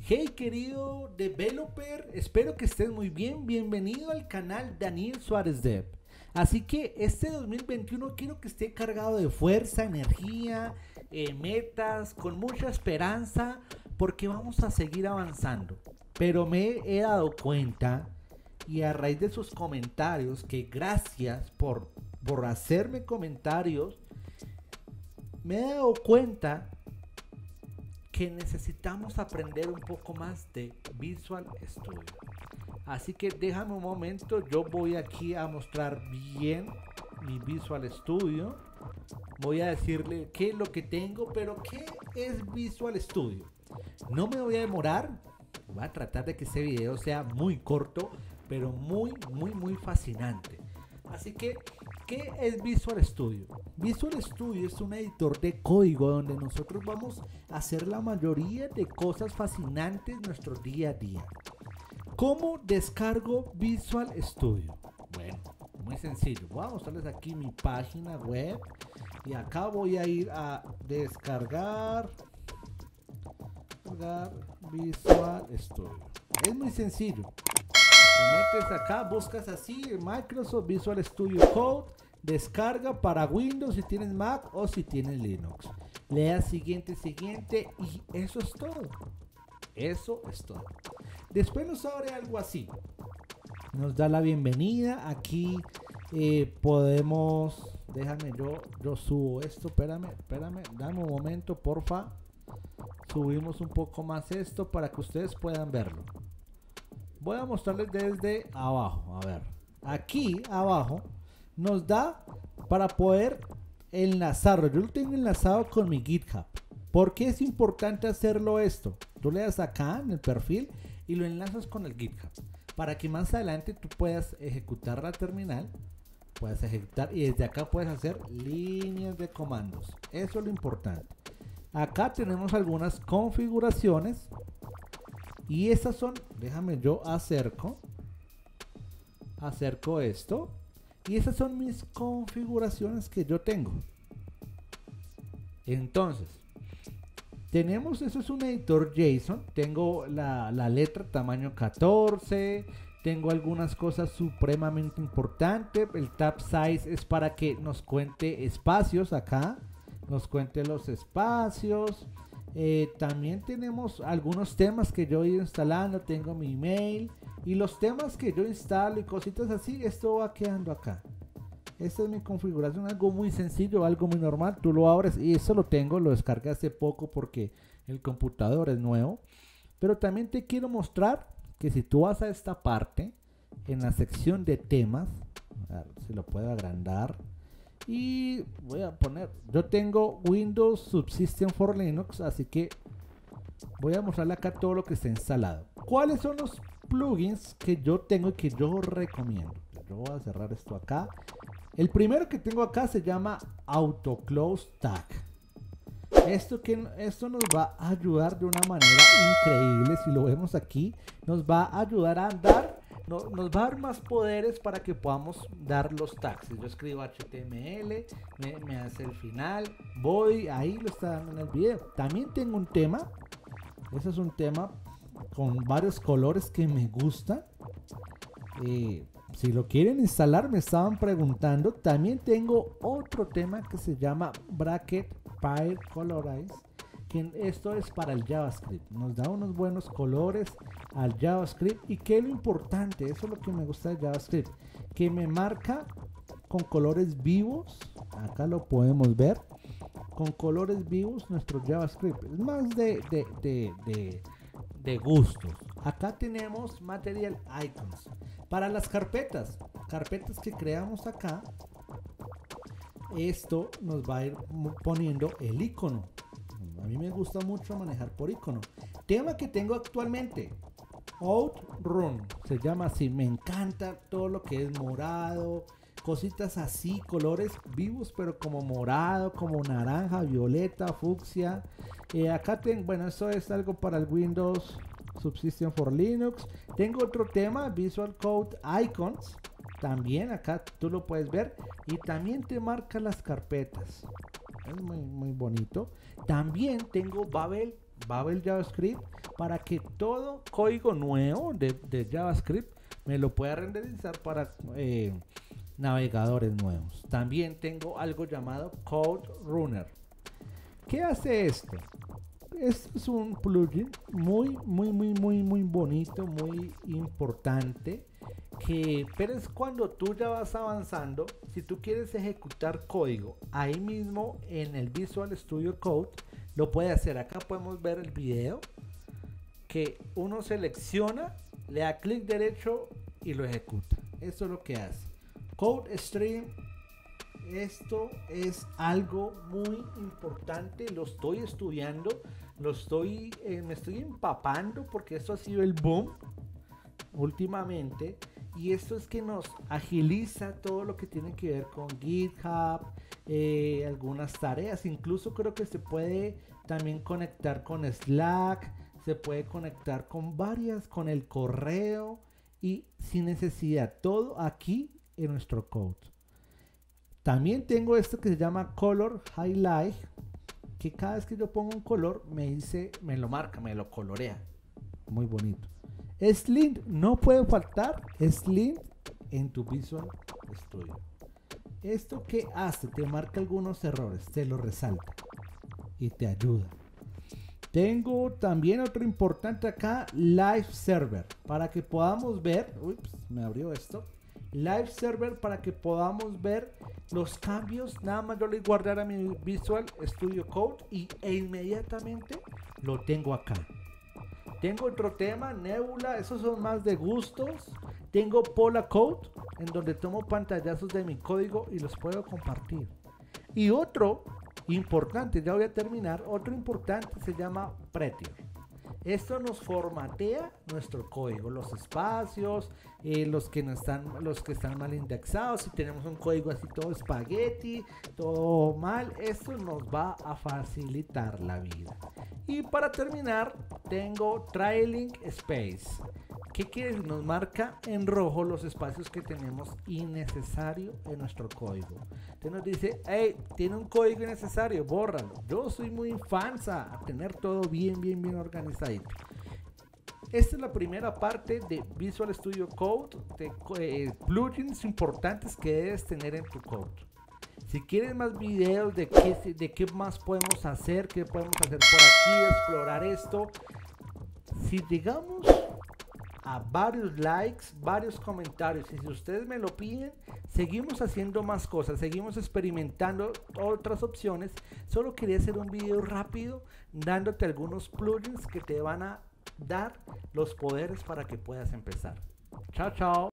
Hey querido developer, espero que estés muy bien. Bienvenido al canal Daniel Suárez Dev. Así que este 2021 quiero que esté cargado de fuerza, energía, eh, metas, con mucha esperanza, porque vamos a seguir avanzando. Pero me he dado cuenta y a raíz de sus comentarios, que gracias por, por hacerme comentarios, me he dado cuenta que necesitamos aprender un poco más de Visual Studio. Así que déjame un momento, yo voy aquí a mostrar bien mi Visual Studio. Voy a decirle qué es lo que tengo, pero qué es Visual Studio. No me voy a demorar, voy a tratar de que este video sea muy corto, pero muy, muy, muy fascinante. Así que, ¿qué es Visual Studio? Visual Studio es un editor de código donde nosotros vamos a hacer la mayoría de cosas fascinantes nuestro día a día. ¿Cómo descargo Visual Studio? Bueno, muy sencillo. Voy a mostrarles aquí mi página web y acá voy a ir a descargar, descargar Visual Studio. Es muy sencillo. Te metes acá, buscas así Microsoft Visual Studio Code, descarga para Windows si tienes Mac o si tienes Linux. Lea siguiente, siguiente y eso es todo. Eso es todo. Después nos abre algo así. Nos da la bienvenida. Aquí eh, podemos. Déjame, yo, yo subo esto. Espérame, espérame. Dame un momento, porfa. Subimos un poco más esto para que ustedes puedan verlo. Voy a mostrarles desde abajo. A ver. Aquí abajo nos da para poder enlazarlo. Yo lo tengo enlazado con mi GitHub. ¿Por qué es importante hacerlo esto? Tú le das acá en el perfil y lo enlazas con el GitHub. Para que más adelante tú puedas ejecutar la terminal. Puedes ejecutar y desde acá puedes hacer líneas de comandos. Eso es lo importante. Acá tenemos algunas configuraciones y estas son, déjame yo acerco, acerco esto. Y esas son mis configuraciones que yo tengo. Entonces, tenemos, eso es un editor JSON. Tengo la, la letra tamaño 14. Tengo algunas cosas supremamente importantes. El tab size es para que nos cuente espacios acá. Nos cuente los espacios. Eh, también tenemos algunos temas que yo he ido instalando. Tengo mi email. Y los temas que yo instalo y cositas así. Esto va quedando acá. Esta es mi configuración. Algo muy sencillo, algo muy normal. Tú lo abres y eso lo tengo. Lo descargué hace poco porque el computador es nuevo. Pero también te quiero mostrar que si tú vas a esta parte. En la sección de temas. A ver si lo puedo agrandar y voy a poner yo tengo Windows Subsystem for Linux así que voy a mostrarle acá todo lo que está instalado. Cuáles son los plugins que yo tengo y que yo recomiendo yo voy a cerrar esto acá. El primero que tengo acá se llama Auto Close Tag. Esto, que, esto nos va a ayudar de una manera increíble. Si lo vemos aquí nos va a ayudar a nos va a dar más poderes para que podamos dar los tags. Yo escribo HTML, me, hace el final, voy, ahí lo está dando en el video. También tengo un tema, ese es un tema con varios colores que me gusta. Eh, si lo quieren instalar, me estaban preguntando. También tengo otro tema que se llama Bracket Fire Colorize que esto es para el JavaScript. Nos da unos buenos colores al JavaScript. ¿Y qué es lo importante? Eso es lo que me gusta de JavaScript. Que me marca con colores vivos. Acá lo podemos ver. Con colores vivos nuestro JavaScript. Es más de, de, de, de gustos. Acá tenemos Material Icons. Para las carpetas. Carpetas que creamos acá. Esto nos va a ir poniendo el icono a mí me gusta mucho manejar por icono. Tema que tengo actualmente. Outrun. Se llama así. Me encanta todo lo que es morado. Cositas así, colores vivos, pero como morado, como naranja, violeta, fucsia. Eh, acá tengo, bueno, esto es algo para el Windows Subsystem for Linux. Tengo otro tema, Visual Code Icons. También acá tú lo puedes ver. Y también te marca las carpetas. Es muy, muy bonito. También tengo Babel Babel JavaScript para que todo código nuevo de, de JavaScript me lo pueda renderizar para eh, navegadores nuevos. También tengo algo llamado Code Runner. ¿Qué hace esto? Esto es un plugin muy, muy, muy, muy, muy bonito, muy importante. Pero es cuando tú ya vas avanzando, si tú quieres ejecutar código ahí mismo en el Visual Studio Code, lo puede hacer. Acá podemos ver el video que uno selecciona, le da clic derecho y lo ejecuta. Esto es lo que hace. Code Stream esto es algo muy importante, lo estoy estudiando, lo estoy, eh, me estoy empapando porque esto ha sido el boom últimamente y esto es que nos agiliza todo lo que tiene que ver con GitHub, eh, algunas tareas, incluso creo que se puede también conectar con Slack, se puede conectar con varias, con el correo y sin necesidad, todo aquí en nuestro code. También tengo esto que se llama Color Highlight, que cada vez que yo pongo un color me dice, me lo marca, me lo colorea. Muy bonito. Slim, no puede faltar Slim en tu Visual Studio. Esto que hace, te marca algunos errores, te lo resalta y te ayuda. Tengo también otro importante acá, Live Server, para que podamos ver, ups, me abrió esto, Live Server para que podamos ver los cambios. Nada más yo le guardar a mi Visual Studio Code y, e inmediatamente lo tengo acá. Tengo otro tema, Nebula, esos son más de gustos. Tengo Pola Code, en donde tomo pantallazos de mi código y los puedo compartir. Y otro importante, ya voy a terminar, otro importante se llama Prettier. Esto nos formatea nuestro código, los espacios, eh, los, que no están, los que están mal indexados. Si tenemos un código así todo espagueti, todo mal, esto nos va a facilitar la vida. Y para terminar, tengo Trailing Space. ¿Qué quiere decir? Nos marca en rojo los espacios que tenemos innecesario en nuestro código. Entonces nos dice, hey, tiene un código innecesario, bórralo. Yo soy muy fansa a tener todo bien, bien, bien organizadito. Esta es la primera parte de Visual Studio Code, de eh, plugins importantes que debes tener en tu code. Si quieres más videos de qué, más podemos hacer, qué podemos hacer por aquí, explorar esto, si llegamos a varios likes, varios comentarios. Y si ustedes me lo piden, seguimos haciendo más cosas, seguimos experimentando otras opciones. Solo quería hacer un video rápido dándote algunos plugins que te van a dar los poderes para que puedas empezar. Chao, chao.